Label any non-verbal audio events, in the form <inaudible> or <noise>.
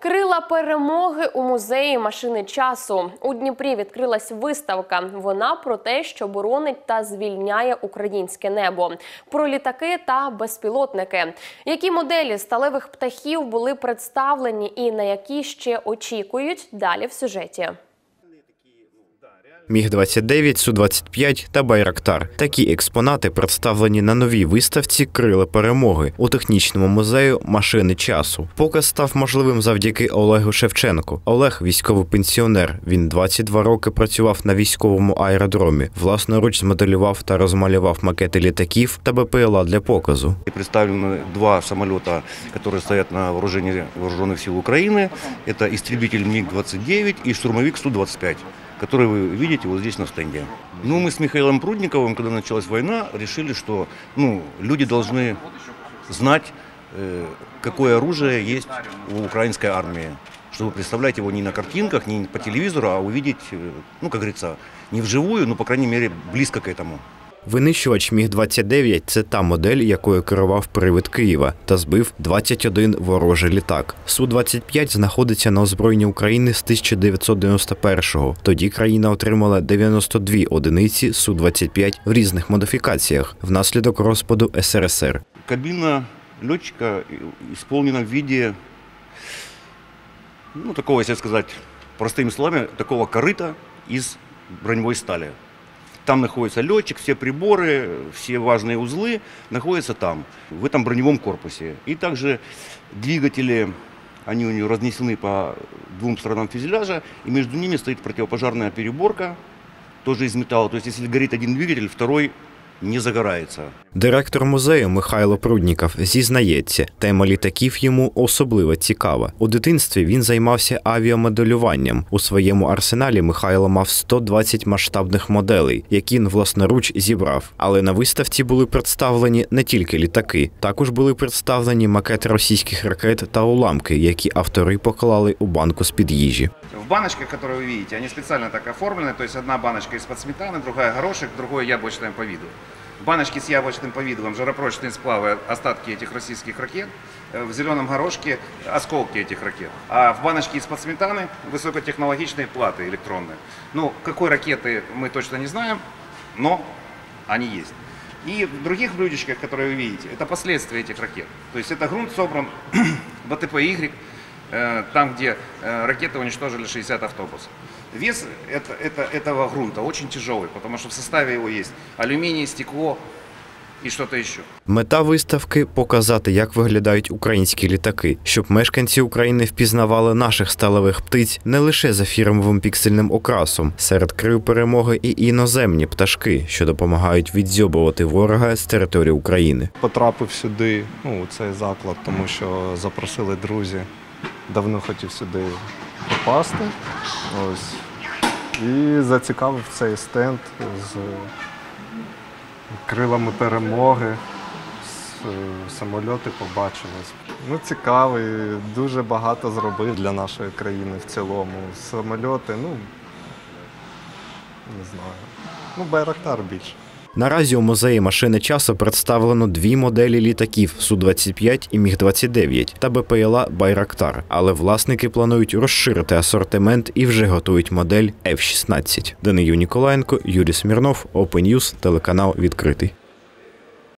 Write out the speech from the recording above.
Крила перемоги у музеї машини часу у Дніпрі відкрилась виставка. Вона про те, що боронить та звільняє українське небо, про літаки та безпілотники. Які моделі сталевих птахів були представлені і на які ще очікують далі в сюжеті. Міг-29, Су-25 та Байрактар. Такі експонати представлені на новій виставці Крила перемоги у технічному музею машини часу. Показ став можливим завдяки Олегу Шевченку. Олег військовий пенсіонер. Він 22 роки працював на військовому аеродромі. Власноруч змоделював та розмалював макети літаків та БПЛА для показу. И представлены два самолета, которые стоят на вооружении вооруженных сил Украины. Это истребитель МиГ-29 и штурмовик Су-25, Который вы видите вот здесь на стенде. Ну, мы с Михаилом Прудниковым, когда началась война, решили, что ну, люди должны знать, э, какое оружие есть у украинской армии. Чтобы представлять его не на картинках, не по телевизору, а увидеть, э, ну, как говорится, не вживую, но, по крайней мере, близко к этому. Винищувач Міг-29 – це та модель, якою керував привид Києва та збив 21 ворожий літак. Су-25 знаходиться на озброєнні України з 1991-го. Тоді країна отримала 92 одиниці Су-25 в різних модифікаціях внаслідок розпаду СРСР. Кабина летчика исполнена в виде, ну, такого, если сказать простыми словами, такого корыта из броневой стали. Там находится летчик, все приборы, все важные узлы находятся там, в этом броневом корпусе. И также двигатели, они у нее разнесены по двум сторонам фюзеляжа, и между ними стоит противопожарная переборка, тоже из металла. То есть, если горит один двигатель, второй не загорается. Директор музею Михайло Прудніков зізнається, тема літаків йому особливо цікава. У дитинстві він займався авіамоделюванням. У своєму арсеналі Михайло мав 120 масштабних моделей, які він власноруч зібрав. Але на виставці були представлені не тільки літаки, також були представлені макети російських ракет та уламки, які автори поклали у банку з під їжі. В баночках, которые вы видите, они специально так оформлены, то есть одна баночка из-под сметаны, другая горошек, другое яблочное повидло. В Баночке с яблочным повидлом жаропрочные сплавы, остатки этих российских ракет, э, в зеленом горошке осколки этих ракет. А в баночке из-под сметаны высокотехнологичные платы электронные. Ну, какой ракеты мы точно не знаем, но они есть. И в других блюдечках, которые вы видите, это последствия этих ракет. То есть это грунт собран <clears throat> в АТП-Y, э, там, где э, ракеты уничтожили 60 автобусов. Вес это, это, этого грунта очень тяжелый, потому что в составе его есть алюминий, стекло и что-то еще. Мета виставки показати, як виглядають українські літаки, щоб мешканці України впізнавали наших сталевих птиць не лише за фірмовим піксельним окрасом, серед крил перемоги і іноземні пташки, що допомагають відзьобувати ворога з території України. потрапив сюди, ну, у цей заклад, тому що запросили друзі. Давно хотів сюди попасти. Ось. І зацікавив цей стенд з крилами перемоги. С- Самольоти побачились. Ну, цікавий, дуже багато зробив для нашої країни в цілому. Самольоти, ну не знаю. Ну, Байрактар більше. Наразі у музеї машини часу представлено дві моделі літаків Су-25 і Міг-29 та БПЛА Байрактар. Але власники планують розширити асортимент і вже готують модель F-16. Данию Ніколаєнко, Юрій Смірнов, Open News, телеканал відкритий.